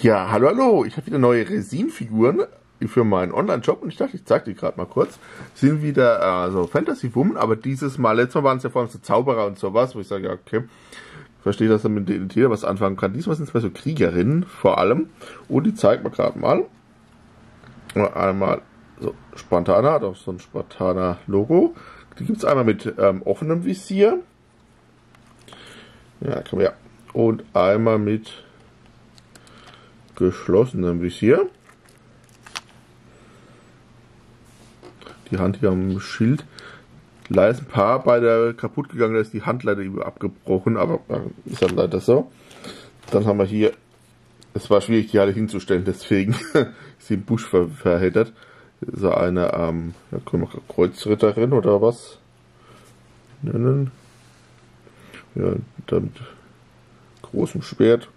Ja, hallo, hallo. Ich habe wieder neue Resin-Figuren für meinen Online-Shop und ich dachte, ich zeige die gerade mal kurz. Sind wieder äh, so Fantasy-Women, aber dieses Mal, letztes Mal waren es ja vor allem so Zauberer und sowas, wo ich sage, ja, okay, verstehe, dass man mit denen jeder was anfangen kann. Diesmal sind es mal so Kriegerinnen vor allem und die zeigt man gerade mal. Einmal so Spartaner, hat auch so ein Spartaner-Logo. Die gibt es einmal mit ähm, offenem Visier. Ja, komm her. Und einmal mit geschlossenem Visier. Die Hand hier am Schild. Leider ist ein paar bei der kaputt gegangen, da ist die Hand leider abgebrochen, aber ist dann leider so. Dann haben wir hier, es war schwierig, die alle hinzustellen, deswegen ist sie im Busch ver verheddert. So eine, ähm, Kreuzritterin oder was nennen. Ja, dann mit großem Schwert.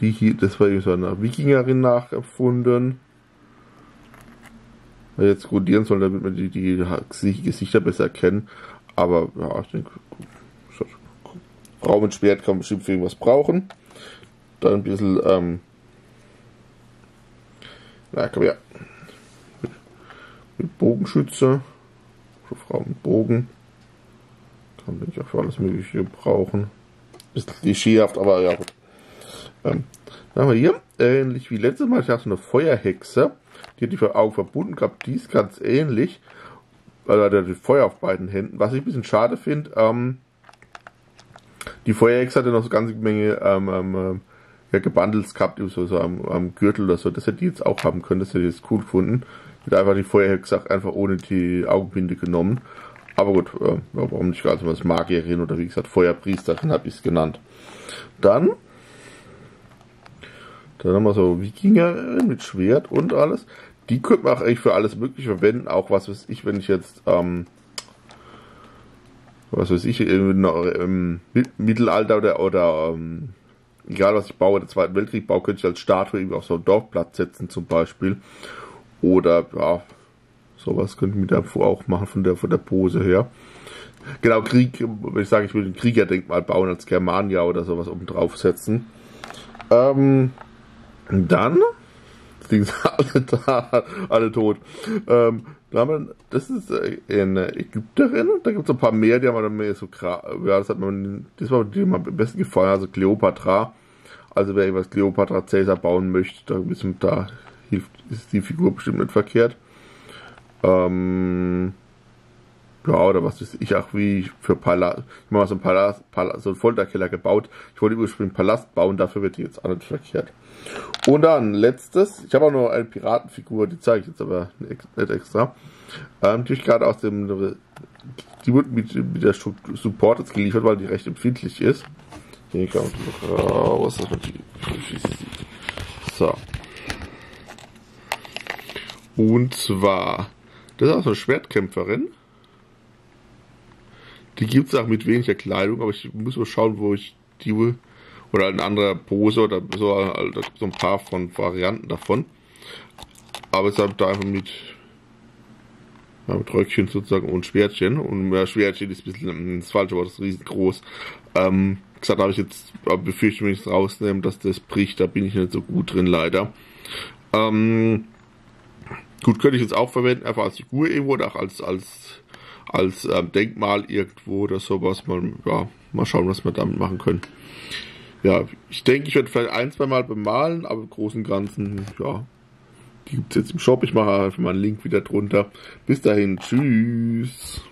Die hier, das war so einer Wikingerin nachempfunden. Jetzt kodieren soll, damit man die, die Gesichter besser erkennen. Aber ja, ich denke, Frau mit Schwert kann man bestimmt für irgendwas brauchen. Dann ein bisschen, ähm, na komm her. Mit, mit Bogenschütze. Frau mit Bogen. Kann man nicht auch für alles Mögliche brauchen. Bisschen klischeehaft, aber ja gut. Ähm, dann haben wir hier, ähnlich wie letztes Mal, ich hatte eine Feuerhexe, die hat die Augen verbunden gehabt, die ist ganz ähnlich, also er hat Feuer auf beiden Händen. Was ich ein bisschen schade finde, ähm, die Feuerhexe hatte noch so eine ganze Menge ähm, ähm, ja, gebundelt gehabt, so, so am, am, Gürtel oder so. Das hätte die jetzt auch haben können, das hätte ich jetzt cool gefunden. Ich hätte einfach die Feuerhexe einfach ohne die Augenbinde genommen. Aber gut, äh, warum nicht gerade was Magierin oder wie gesagt Feuerpriesterin habe ich es genannt. Dann dann haben wir so Wikinger mit Schwert und alles. Die könnte man auch eigentlich für alles mögliche verwenden. Auch was weiß ich, wenn ich jetzt, ähm, was weiß ich, im Mittelalter oder, oder ähm, egal was ich baue, der Zweiten Weltkrieg baue, könnte ich als Statue irgendwie auf so einen Dorfplatz setzen zum Beispiel. Oder, ja, sowas könnte ich mit der auch machen von der, von der Pose her. Genau, Krieg, wenn ich sage, ich will ein Kriegerdenkmal bauen als Germania oder sowas oben drauf setzen. Ähm, dann sind alle da, alle tot. Ähm, da haben wir, das ist eine Ägypterin, da gibt es ein paar mehr, die haben dann mehr so, ja, das hat man, das war die am besten gefallen, also Cleopatra. Also wer irgendwas Cleopatra Caesar bauen möchte, da, da hilft, ist die Figur bestimmt nicht verkehrt. Ähm, ja, oder was weiß ich auch wie für Palast, ich mal so ein Palast, Palast, so einen Folterkeller gebaut. Ich wollte ursprünglich einen Palast bauen, dafür wird die jetzt auch nicht verkehrt. Und dann letztes, ich habe auch noch eine Piratenfigur, die zeige ich jetzt aber nicht extra. Ähm, die ich gerade aus dem, die wird mit, mit der Support jetzt geliefert, weil die recht empfindlich ist. Hier kommt raus, dass man die, so. Und zwar, das ist auch so eine Schwertkämpferin. Die gibt es auch mit weniger Kleidung, aber ich muss mal schauen, wo ich die oder in anderer Pose oder so, also so ein paar von Varianten davon. Aber es hat da einfach mit, ja, mit Röckchen sozusagen und Schwertchen. Und ja, Schwertchen ist ein bisschen das falsche Wort, das ist riesengroß. Ähm, gesagt habe ich jetzt, befürchte, wenn ich es rausnehme, dass das bricht, da bin ich nicht so gut drin, leider. Ähm, gut, könnte ich jetzt auch verwenden, einfach als Figur irgendwo oder auch als, als, als ähm, Denkmal irgendwo oder sowas. Mal, ja, mal schauen, was wir damit machen können ja, ich denke, ich werde vielleicht ein, zwei Mal bemalen, aber im Großen und Ganzen, ja, die gibt es jetzt im Shop. Ich mache einfach mal einen Link wieder drunter. Bis dahin, tschüss.